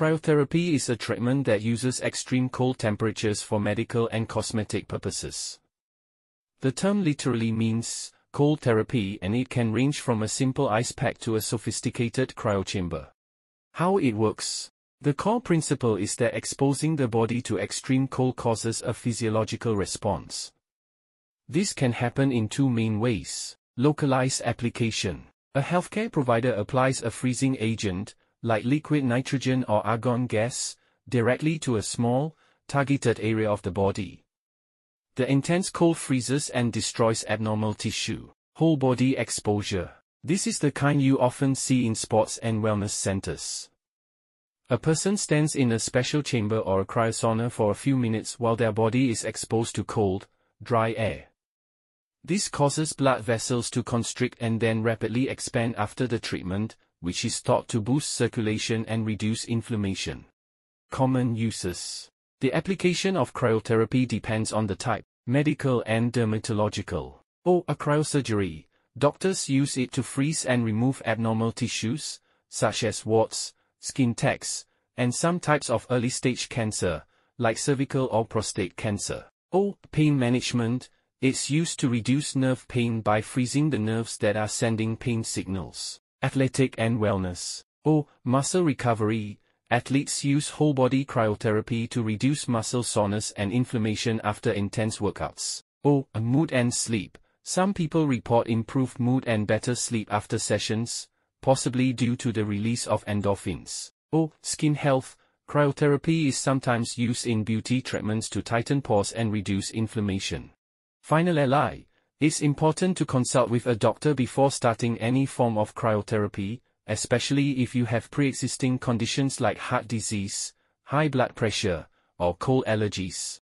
Cryotherapy is a treatment that uses extreme cold temperatures for medical and cosmetic purposes. The term literally means cold therapy and it can range from a simple ice pack to a sophisticated cryochamber. How it works. The core principle is that exposing the body to extreme cold causes a physiological response. This can happen in two main ways. Localized application. A healthcare provider applies a freezing agent, like liquid nitrogen or argon gas, directly to a small, targeted area of the body. The intense cold freezes and destroys abnormal tissue. Whole body exposure. This is the kind you often see in sports and wellness centers. A person stands in a special chamber or a cryosauna for a few minutes while their body is exposed to cold, dry air. This causes blood vessels to constrict and then rapidly expand after the treatment, which is thought to boost circulation and reduce inflammation. Common uses The application of cryotherapy depends on the type, medical and dermatological. Or a cryosurgery. Doctors use it to freeze and remove abnormal tissues, such as warts, skin tags, and some types of early-stage cancer, like cervical or prostate cancer. Or Pain management, it's used to reduce nerve pain by freezing the nerves that are sending pain signals. Athletic and wellness. O. Muscle recovery, athletes use whole-body cryotherapy to reduce muscle soreness and inflammation after intense workouts. Oh, o. Mood and sleep, some people report improved mood and better sleep after sessions, possibly due to the release of endorphins. O. Skin health. Cryotherapy is sometimes used in beauty treatments to tighten pores and reduce inflammation. Final Finally, it's important to consult with a doctor before starting any form of cryotherapy, especially if you have pre-existing conditions like heart disease, high blood pressure, or cold allergies.